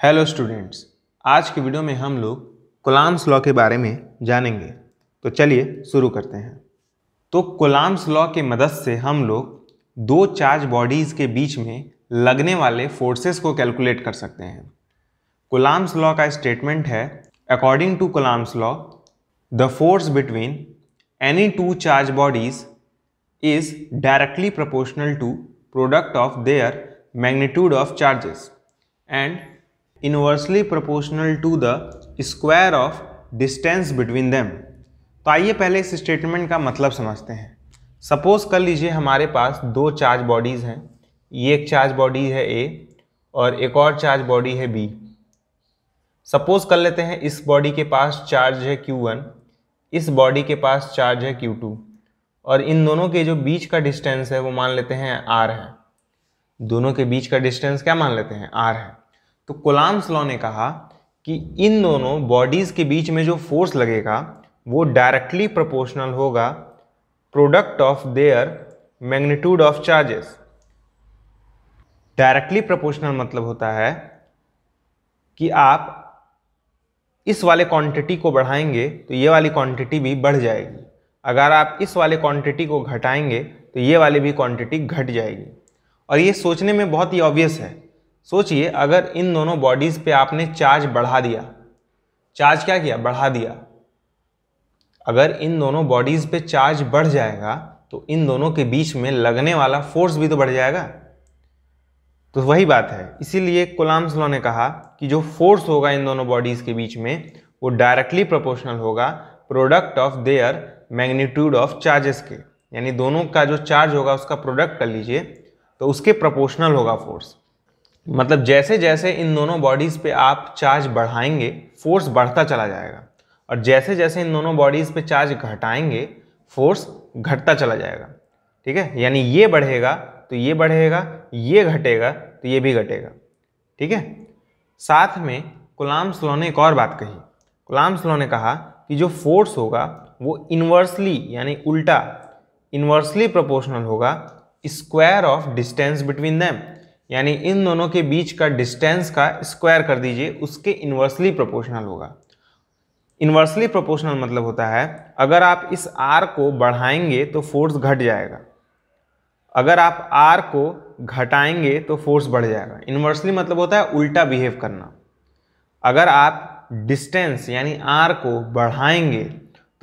Hello students आज की video में हम लोग कोलाम्स लॉ के बारे में जानेंगे। तो चलिए शुरू करते हैं। तो कोलाम्स लॉ के मदद से हम लोग दो चार्ज बॉडीज़ के बीच में लगने वाले फोर्सेस को कैलकुलेट कर सकते हैं। कोलाम्स लॉ का स्टेटमेंट है according to Coulomb's law the force between any two charge bodies is directly proportional to product of their magnitude of charges and inversely proportional to the square of distance between them. तो आइए पहले इस statement का मतलब समझते हैं। Suppose कर लीजिए हमारे पास दो चार्ज बॉडीज़ हैं। ये एक चार्ज बॉडी है ए और एक और चार्ज बॉडी है बी सपोज़ कर लेते हैं इस बॉडी के पास चार्ज है Q1 इस बॉडी के पास चार्ज है Q2 और इन दोनों के जो बीच का डिस्टेंस है वो मान लेते हैं R है। दोनों के बीच का डिस्टेंस क्या मान लेते हैं? R है। तो कोलाम्स लॉ ने कहा कि इन दोनों बॉडीज़ के बीच में जो फोर्स लगेगा, वो डायरेक्टली प्रोपोर्शनल होगा product of their magnitude of charges directly proportional मतलब होता है कि आप इस वाले क्वांटिटी को बढ़ाएँगे तो ये वाली क्वांटिटी भी बढ़ जाएगी। अगर आप इस वाले क्वांटिटी को घटाएँगे तो ये वाली भी क्वांटिटी घट जाएगी। और ये सोचने में बहुत ही ऑब्वियस है सोचिए, अगर इन दोनों बॉडीज़ पे आपने चार्ज बढ़ा दिया। चार्ज क्या किया? बढ़ा दिया। अगर इन दोनों बॉडीज़ पे चार्ज बढ़ जाएगा तो इन दोनों के बीच में लगने वाला फोर्स भी तो बढ़ जाएगा। तो वही बात है। इसीलिए कोलाम्स लॉ ने कहा कि जो फोर्स होगा इन दोनों बॉडीज़ के बीच में, वो डायरेक्टली प्रोपोर्शनल होगा product of their magnitude of charges के। यानी दोनों का जो चार्ज होगा, उसका प्रोडक्ट कर लीजिए तो उसके प्रोपोर्शनल होगा फोर्स मतलब जैसे जैसे इन दोनों बॉडीज़ पे आप चार्ज बढ़ाएँगे फोर्स बढ़ता चला जाएगा। और जैसे जैसे इन दोनों बॉडीज़ पे चार्ज घटाएँगे फोर्स घटता चला जाएगा। ठीक है? यानी ये बढ़ेगा तो ये बढ़ेगा, ये घटेगा तो ये भी घटेगा। ठीक है? साथ में गुलाम्स स्लो ने एक और बात कही। गुलाम्स स्लो ने कहा कि जो फोर्स होगा, वो इन्वर्सली यानी उल्टा इन्वर्सली प्रोपोर्शनल होगा square of distance between them यानी इन दोनों के बीच का डिस्टेंस का स्क्वायर कर दीजिए, उसके इन्वर्सली प्रोपोर्शनल होगा। इन्वर्सली प्रोपोर्शनल मतलब होता है, अगर आप इस आर को बढ़ाएँगे तो फोर्स घट जाएगा। अगर आप आर को घटाएँगे तो फोर्स बढ़ जाएगा। इन्वर्सली मतलब होता है उल्टा बिहेव करना। अगर आप डिस्टेंस यानी आर को बढ़ाएँगे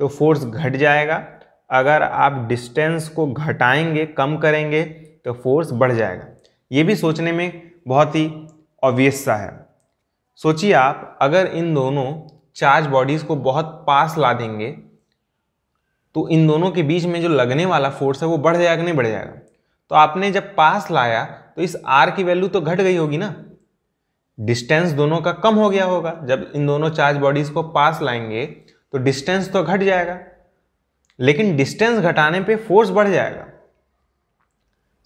तो फोर्स घट जाएगा। अगर आप डिस्टेंस को घटाएँगे, कम करेंगे तो फोर्स बढ़ जाएगा। ये भी सोचने में बहुत ही ऑब्वियस सा है। सोचिए आप, अगर इन दोनों चार्ज बॉडीज़ को बहुत पास ला देंगे तो इन दोनों के बीच में जो लगने वाला फोर्स है वो बढ़ जाएगा नहीं बढ़ जाएगा? तो आपने जब पास लाया तो इस आर की वैल्यू तो घट गई होगी ना? डिस्टेंस दोनों का कम हो गया होगा। जब इन दोनों चार्ज बॉडीज़ को पास लाएँगे तो डिस्टेंस तो घट जाएगा। लेकिन डिस्टेंस घटाने पे फोर्स बढ़ जाएगा।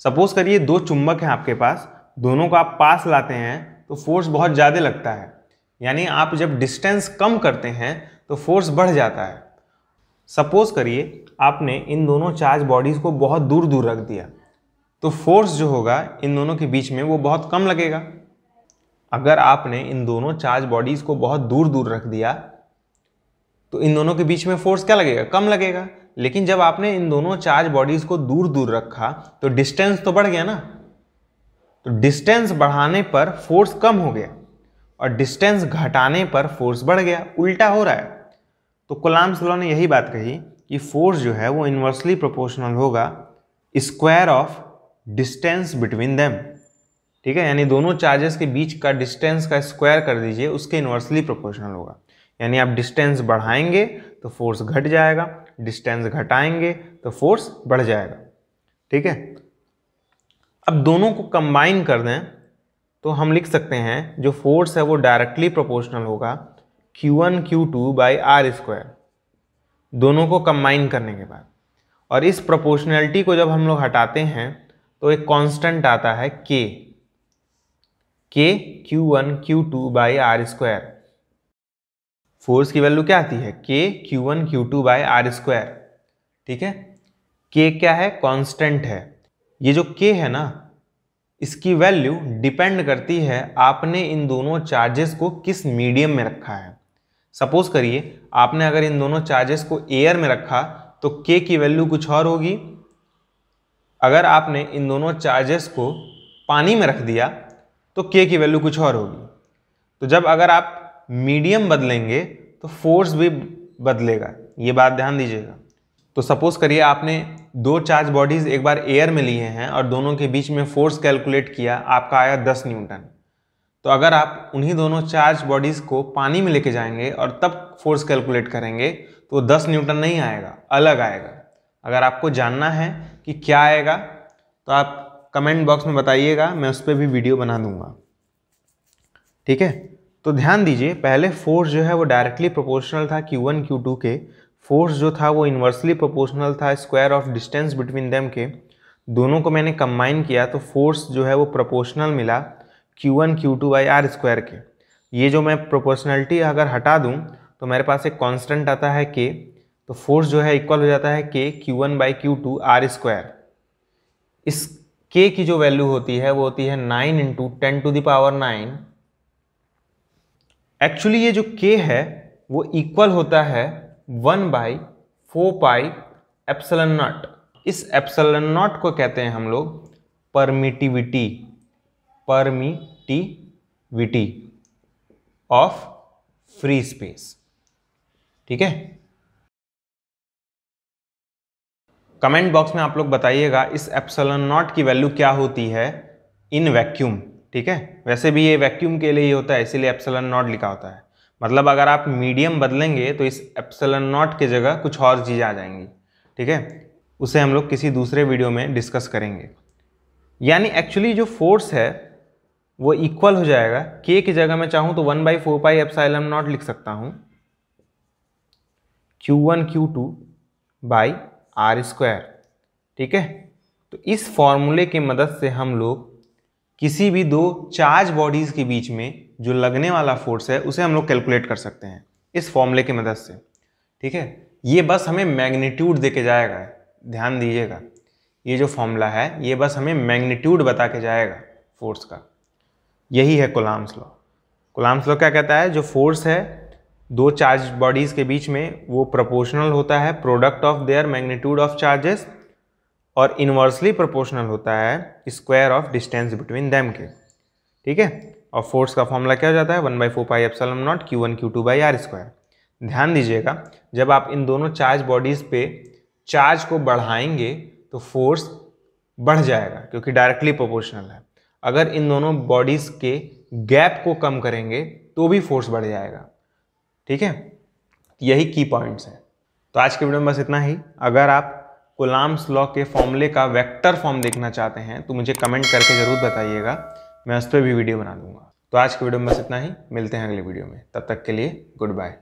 सपोज़ करिए दो चुंबक हैं आपके पास, दोनों को आप पास लाते हैं तो फोर्स बहुत ज़्यादा लगता है। यानी आप जब डिस्टेंस कम करते हैं तो फोर्स बढ़ जाता है। सपोज़ करिए आपने इन दोनों चार्ज बॉडीज़ को बहुत दूर दूर रख दिया तो फोर्स जो होगा इन दोनों के बीच में वो बहुत कम लगेगा। अगर आपने इन दोनों चार्ज बॉडीज़ को बहुत दूर दूर रख दिया तो इन दोनों के बीच में फोर्स क्या लगेगा? कम लगेगा। लेकिन जब आपने इन दोनों चार्ज बॉडीज को दूर दूर रखा तो डिस्टेंस तो बढ़ गया ना? तो डिस्टेंस बढ़ाने पर फोर्स कम हो गया और डिस्टेंस घटाने पर फोर्स बढ़ गया, उल्टा हो रहा है। तो कोलाम्स लॉ ने यही बात कही कि फोर्स जो है, वो इन्वर्सली प्रोपोर्शनल होगा, square of distance between them. ठीक है? यानी दोनों चार्जेस के बीच का डिस्टेंस का स्क्वायर कर दीजिए, उसके इन्वर्सली प्रोपोर्शनल होगा। यानी आप डिस्टेंस बढ़ाएँगे तो फोर्स घट जाएगा डिस्टेंस घटाएँगे तो फोर्स बढ़ जाएगा। ठीक है? अब दोनों को कंबाइन कर दें तो हम लिख सकते हैं जो फोर्स है वो डायरेक्टली प्रोपोर्शनल होगा Q1 Q2 two by R square दोनों को कंबाइन करने के बाद। और इस प्रोपोर्शनैलिटी को जब हम लोग हटाते हैं तो एक कांस्टेंट आता है K K Q1 Q2 two by R square force की वैल्यू क्या आती है? K Q one Q two by R square ठीक है? के क्या है? कांस्टेंट है। ये जो के है ना, इसकी वैल्यू डिपेंड करती है आपने इन दोनों चार्जेस को किस मीडियम में रखा है। सपोज़ करिए, आपने अगर इन दोनों चार्जेस को एयर में रखा तो के की वैल्यू कुछ और होगी। अगर आपने इन दोनों चार्जेस को पानी में रख दिया तो के की वैल्यू कुछ और होगी। तो जब अगर आप मीडियम बदलेंगे तो फोर्स भी बदलेगा। ये बात ध्यान दीजिएगा। तो सपोज़ करिए आपने दो चार्ज बॉडीज एक बार एयर में लिए हैं और दोनों के बीच में फोर्स कैलकुलेट किया, आपका आया दस न्यूटन। तो अगर आप उन्हीं दोनों चार्ज बॉडीज को पानी में लेके जाएँगे और तब फोर्स कैलकुलेट करेंगे तो दस न्यूटन नहीं आएगा, अलग आएगा। अगर आपको जानना है कि क्या आएगा तो आप कमेंट बॉक्स में बताइएगा, मैं उस पर भी वीडियो बना दूँगा। ठीक है? तो ध्यान दीजिए, पहले फोर्स जो है वो डायरेक्टली प्रोपोर्शनल था Q1 Q2 के। फोर्स जो था वो इन्वर्सली प्रोपोर्शनल था square of distance between them के। दोनों को मैंने कंबाइन किया तो फोर्स जो है वो प्रोपोर्शनल मिला Q1 Q2 by R square के। ये जो मैं प्रोपोर्शनलिटी अगर हटा दूँ तो मेरे पास एक कांस्टेंट आता है के तो फोर्स जो है इक्वल हो जाता है K Q one by Q two R square इस के की जो वैल्यू होती है, वो होती है nine into ten to the power nine actually ये जो के है, वो इक्वल होता है one by four pi epsilon not इस एप्सलन नॉट को कहते हैं हम लोग permittivity permittivity of free space ठीक है? कमेंट बॉक्स में आप लोग बताइएगा इस एप्सलन नॉट की वैल्यू क्या होती है इन वैक्यूम ठीक है? वैसे भी ये वैक्यूम के लिए ही होता है, इसीलिए एप्सलन नॉट लिखा होता है। मतलब अगर आप मीडियम बदलेंगे तो इस एप्सलन नॉट की जगह कुछ और चीज़ें आ जाएँगी। ठीक है? उसे हम लोग किसी दूसरे वीडियो में डिस्कस करेंगे। यानी एक्चुअली जो फोर्स है, वो इक्वल हो जाएगा। के की जगह मैं चाहूँ तो one by four pi epsilon not लिख सकता हूँ। Q one Q two by R square ठीक है? तो इस फॉर्मूले की मदद से हम लोग किसी भी दो चार्ज बॉडीज के बीच में जो लगने वाला फोर्स है, उसे हम लोग कैलकुलेट कर सकते हैं इस फॉर्मूले की मदद से। ठीक है? ये बस हमें मैग्नीट्यूड दे के जाएगा। ध्यान दीजिएगा। ये जो फॉर्मूला है, ये बस हमें मैग्नीट्यूड बता के जाएगा फोर्स का। यही है कोलाम्स लॉ। कोलाम्स लॉ क्या कहता है? जो फोर्स है, दो चार्ज बॉडीज़ के बीच में, वो प्रोपोर्शनल होता है, product of their magnitude of charges और इन्वर्सली प्रोपोर्शनल होता है square of distance between them के। ठीक है? और फोर्स का फॉर्मूला क्या हो जाता है? One by four pi epsilon not Q one Q two by R square ध्यान दीजिएगा, जब आप इन दोनों चार्ज बॉडीज़ पे चार्ज को बढ़ाएँगे तो फोर्स बढ़ जाएगा, क्योंकि डायरेक्टली प्रोपोर्शनल है। अगर इन दोनों बॉडीज़ के गैप को कम करेंगे तो भी फोर्स बढ़ जाएगा। ठीक है? यही की पॉइंट्स हैं। तो आज के वीडियो में बस इतना ही। अगर आप कोलाम्स लॉ के फॉर्मूले का वेक्टर फॉर्म देखना चाहते हैं तो मुझे कमेंट करके ज़रूर बताइएगा। मैं उस पर भी वीडियो बना दूँगा। तो आज के वीडियो में बस इतना ही। मिलते हैं अगले वीडियो में। तब तक के लिए, गुड बाय।